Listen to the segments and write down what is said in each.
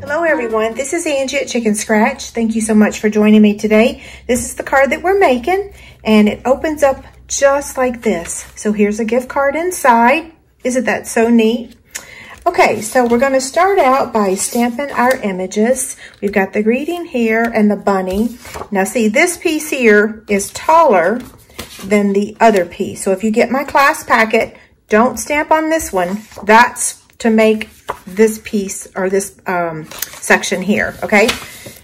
Hello everyone, this is Angie at Chicken Scratch. Thank you so much for joining me today. This is the card that we're making and it opens up just like this. So here's a gift card inside. Isn't that so neat? Okay, so we're gonna start out by stamping our images. We've got the greeting here and the bunny. Now see, this piece here is taller than the other piece. So if you get my class packet, don't stamp on this one. That's to make this piece or this um, section here, okay?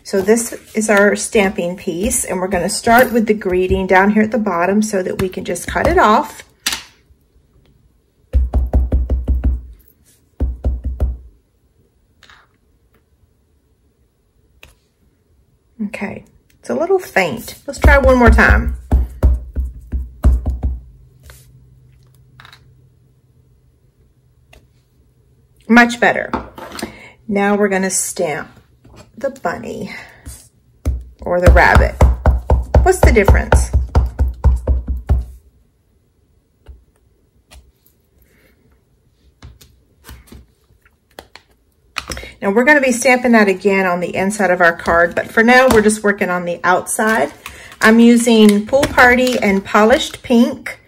So this is our stamping piece and we're gonna start with the greeting down here at the bottom so that we can just cut it off. Okay, it's a little faint. Let's try one more time. Much better. Now we're gonna stamp the bunny or the rabbit. What's the difference? Now we're going to be stamping that again on the inside of our card, but for now we're just working on the outside. I'm using Pool Party and Polished Pink,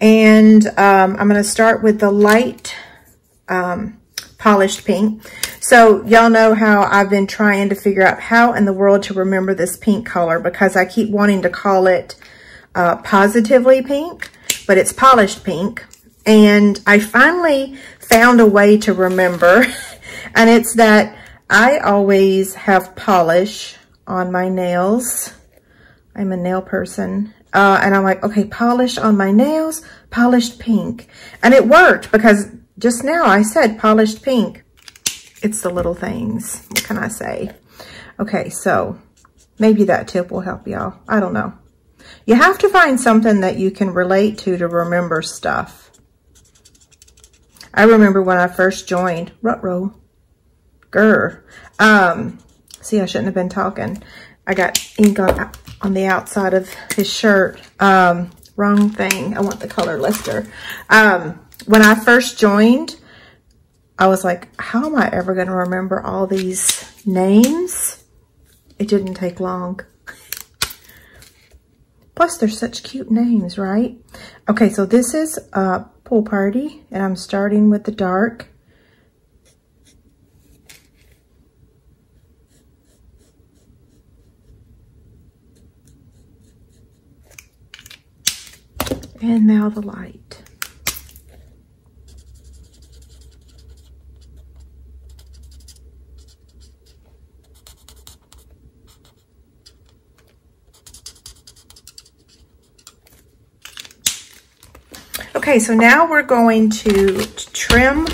and um, I'm going to start with the light um, Polished Pink. So y'all know how I've been trying to figure out how in the world to remember this pink color because I keep wanting to call it uh, Positively Pink, but it's Polished Pink. And I finally found a way to remember And it's that I always have polish on my nails. I'm a nail person. Uh, and I'm like, okay, polish on my nails, polished pink. And it worked because just now I said polished pink. It's the little things. What can I say? Okay, so maybe that tip will help y'all. I don't know. You have to find something that you can relate to to remember stuff. I remember when I first joined Rutro. Grr. Um, see, I shouldn't have been talking. I got ink on, on the outside of his shirt. Um, wrong thing. I want the color Lister. Um, when I first joined, I was like, how am I ever going to remember all these names? It didn't take long. Plus, they're such cute names, right? Okay, so this is a pool party, and I'm starting with the dark. And now the light. Okay, so now we're going to trim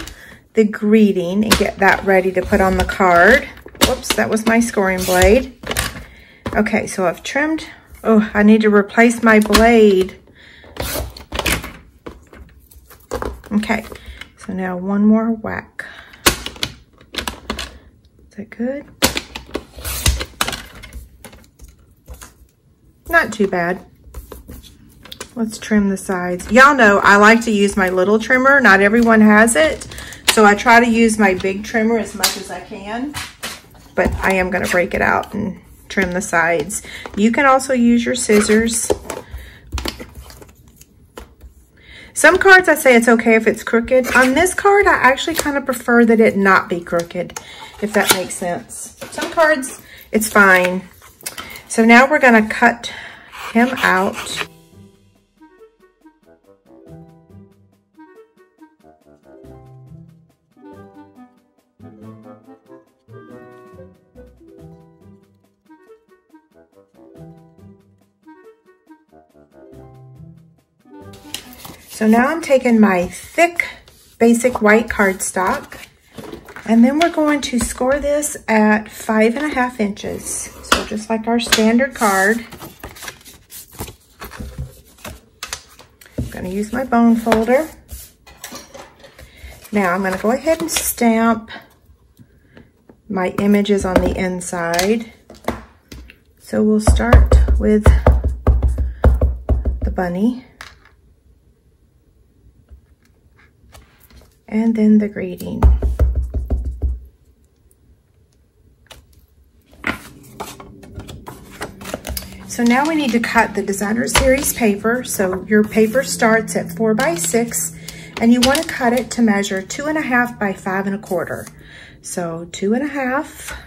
the greeting and get that ready to put on the card. Whoops, that was my scoring blade. Okay, so I've trimmed. Oh, I need to replace my blade. Okay, so now one more whack. Is that good? Not too bad. Let's trim the sides. Y'all know I like to use my little trimmer. Not everyone has it. So I try to use my big trimmer as much as I can. But I am going to break it out and trim the sides. You can also use your scissors. Some cards I say it's okay if it's crooked. On this card, I actually kind of prefer that it not be crooked, if that makes sense. Some cards, it's fine. So now we're going to cut him out. So now I'm taking my thick basic white cardstock and then we're going to score this at five and a half inches. So just like our standard card. I'm gonna use my bone folder. Now I'm gonna go ahead and stamp my images on the inside. So we'll start with the bunny. And then the greeting. So now we need to cut the designer series paper. So your paper starts at four by six and you want to cut it to measure two and a half by five and a quarter. So two and a half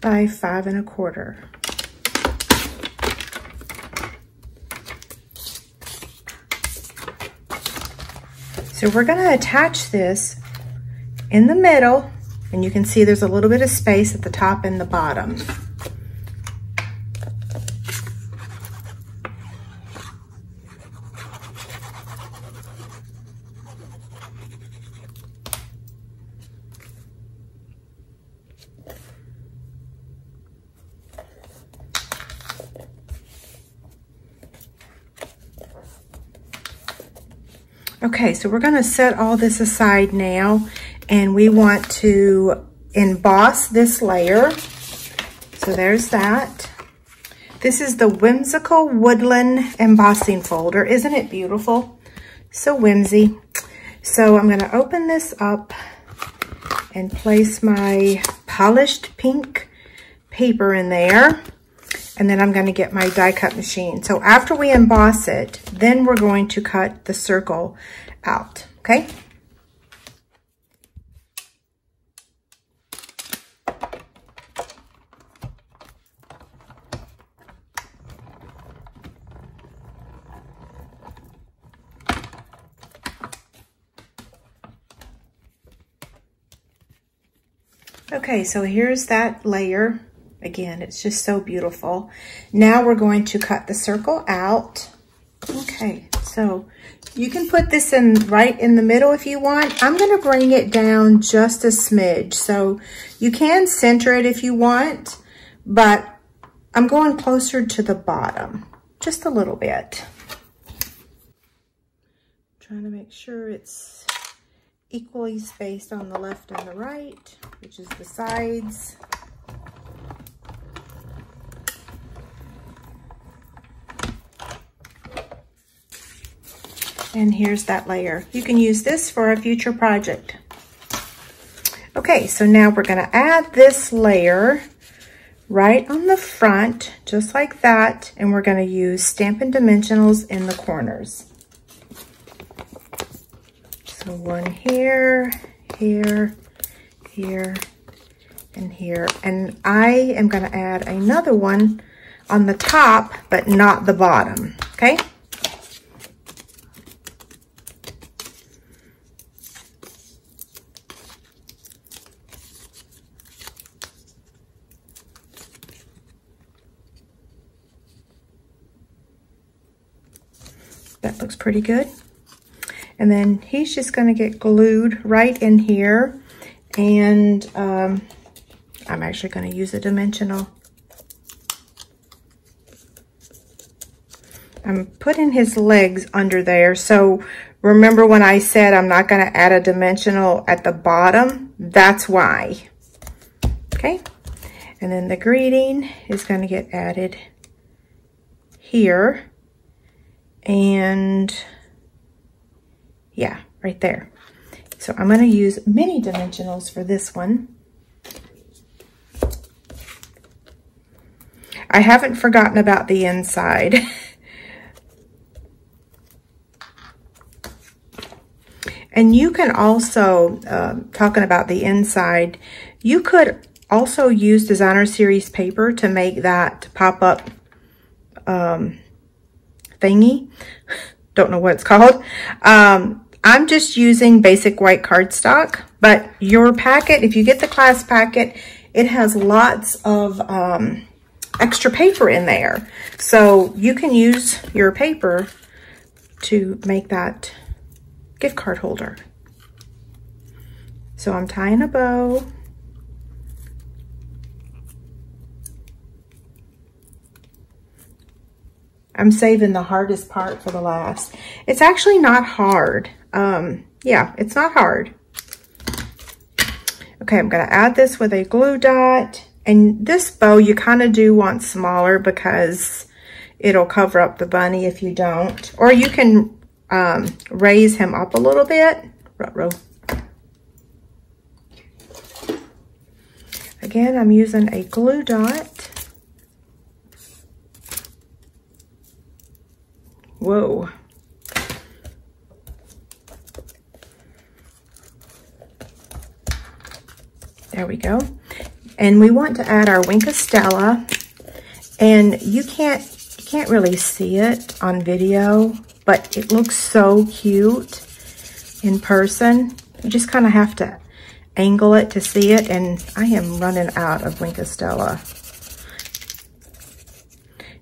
by five and a quarter. So we're going to attach this in the middle and you can see there's a little bit of space at the top and the bottom. Okay, so we're gonna set all this aside now and we want to emboss this layer. So there's that. This is the Whimsical Woodland Embossing Folder. Isn't it beautiful? So whimsy. So I'm gonna open this up and place my polished pink paper in there. And then I'm gonna get my die cut machine. So after we emboss it, then we're going to cut the circle out, okay? Okay, so here's that layer. Again, it's just so beautiful. Now we're going to cut the circle out. Okay, so you can put this in right in the middle if you want. I'm going to bring it down just a smidge. So you can center it if you want, but I'm going closer to the bottom, just a little bit. Trying to make sure it's equally spaced on the left and the right, which is the sides. And here's that layer. You can use this for a future project. Okay, so now we're gonna add this layer right on the front, just like that, and we're gonna use Stampin' Dimensionals in the corners. So one here, here, here, and here. And I am gonna add another one on the top, but not the bottom, okay? That looks pretty good. And then he's just going to get glued right in here. And um, I'm actually going to use a dimensional. I'm putting his legs under there. So remember when I said I'm not going to add a dimensional at the bottom? That's why. Okay. And then the greeting is going to get added here. And yeah, right there. So I'm going to use mini dimensionals for this one. I haven't forgotten about the inside. and you can also, uh, talking about the inside, you could also use designer series paper to make that pop-up um, thingy. Don't know what it's called. Um, I'm just using basic white cardstock, but your packet, if you get the class packet, it has lots of um, extra paper in there. So you can use your paper to make that gift card holder. So I'm tying a bow. I'm saving the hardest part for the last. It's actually not hard. Um, yeah, it's not hard. Okay, I'm going to add this with a glue dot. And this bow you kind of do want smaller because it'll cover up the bunny if you don't. Or you can um, raise him up a little bit. Ruh-roh. Again, I'm using a glue dot. Whoa. There we go. And we want to add our Wink of Stella. And you can't, you can't really see it on video, but it looks so cute in person. You just kind of have to angle it to see it. And I am running out of Wink of Stella.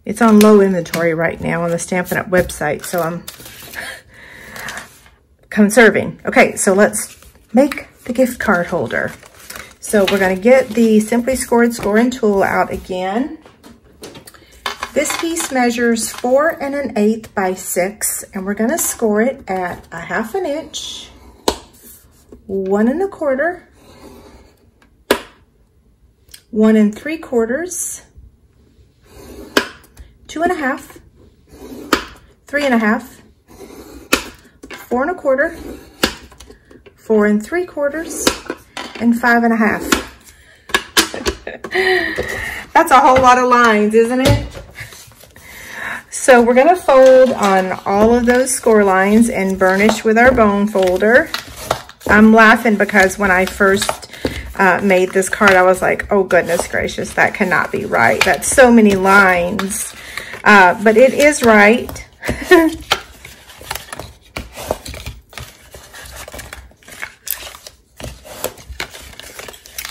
It's on low inventory right now on the Stampin' Up website, so I'm conserving. Okay, so let's make the gift card holder. So we're gonna get the Simply Scored scoring tool out again. This piece measures four and an eighth by six, and we're gonna score it at a half an inch, one and a quarter, one and three quarters, two and a half, three and a half, four and a quarter, four and three quarters, and five and a half. That's a whole lot of lines, isn't it? So we're gonna fold on all of those score lines and burnish with our bone folder. I'm laughing because when I first uh, made this card, I was like, oh goodness gracious, that cannot be right. That's so many lines. Uh, but it is right.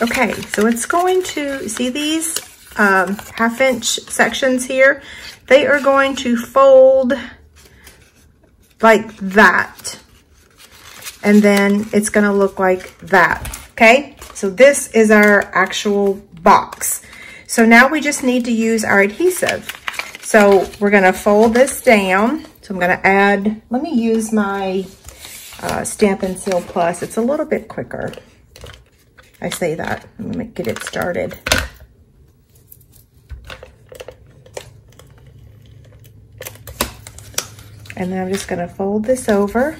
Okay, so it's going to, see these um, half inch sections here? They are going to fold like that. And then it's gonna look like that, okay? So this is our actual box. So now we just need to use our adhesive. So we're gonna fold this down. So I'm gonna add, let me use my uh, Stampin' Seal Plus. It's a little bit quicker. I say that. I'm going to get it started. And then I'm just going to fold this over.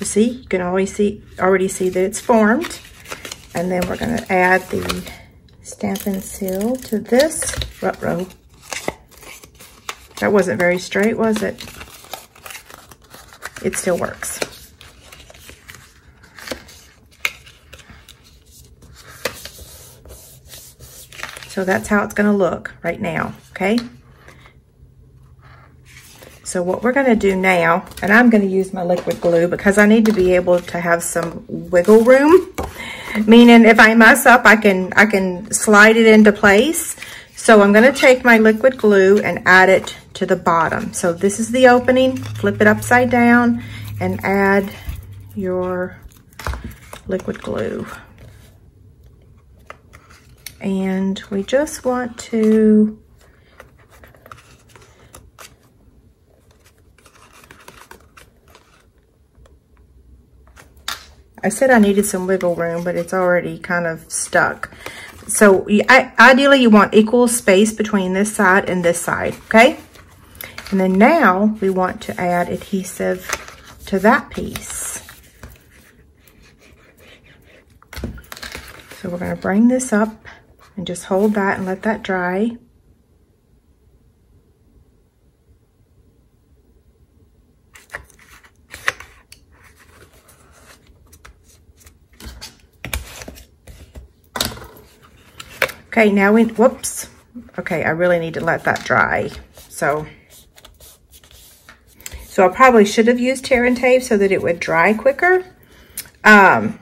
You see, you can always see, already see that it's formed. And then we're going to add the Stampin' Seal to this row. That wasn't very straight, was it? It still works. So that's how it's gonna look right now, okay? So what we're gonna do now, and I'm gonna use my liquid glue because I need to be able to have some wiggle room, meaning if I mess up, I can, I can slide it into place. So I'm gonna take my liquid glue and add it to the bottom. So this is the opening, flip it upside down and add your liquid glue and we just want to I said I needed some wiggle room, but it's already kind of stuck. So I, ideally you want equal space between this side and this side, okay? And then now we want to add adhesive to that piece. So we're gonna bring this up and just hold that and let that dry. Okay, now we, whoops. Okay, I really need to let that dry. So, so I probably should have used tear and tape so that it would dry quicker. Um,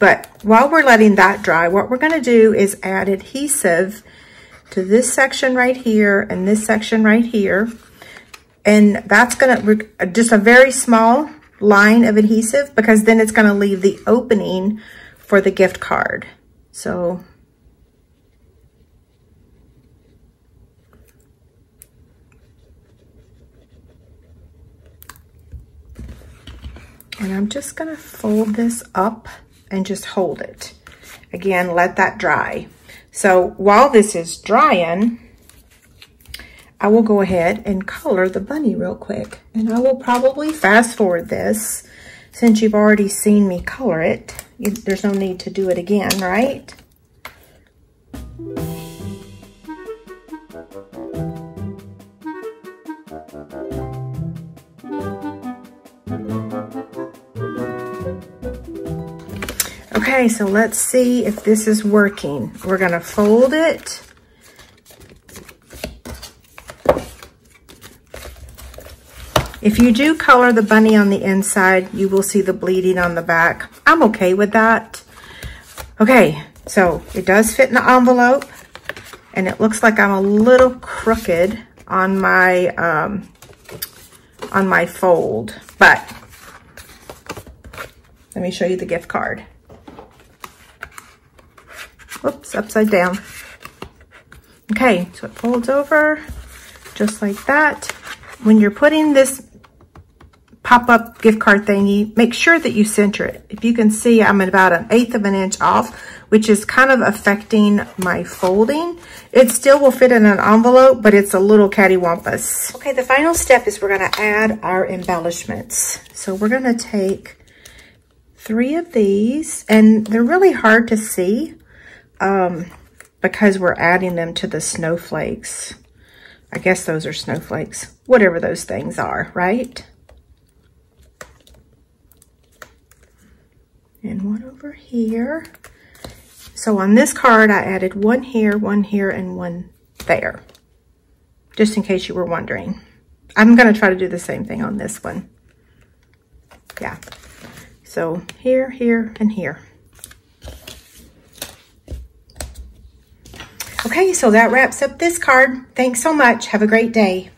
but while we're letting that dry, what we're gonna do is add adhesive to this section right here and this section right here. And that's gonna, just a very small line of adhesive because then it's gonna leave the opening for the gift card. So And I'm just gonna fold this up and just hold it. Again, let that dry. So while this is drying, I will go ahead and color the bunny real quick. And I will probably fast forward this since you've already seen me color it. There's no need to do it again, right? Okay, so let's see if this is working. We're gonna fold it. If you do color the bunny on the inside, you will see the bleeding on the back. I'm okay with that. Okay, so it does fit in the envelope and it looks like I'm a little crooked on my, um, on my fold, but let me show you the gift card. Whoops, upside down. Okay, so it folds over just like that. When you're putting this pop-up gift card thingy, make sure that you center it. If you can see, I'm at about an eighth of an inch off, which is kind of affecting my folding. It still will fit in an envelope, but it's a little cattywampus. Okay, the final step is we're gonna add our embellishments. So we're gonna take three of these, and they're really hard to see um, because we're adding them to the snowflakes. I guess those are snowflakes, whatever those things are, right? And one over here. So on this card, I added one here, one here, and one there. Just in case you were wondering. I'm going to try to do the same thing on this one. Yeah. So here, here, and here. Okay, so that wraps up this card. Thanks so much. Have a great day.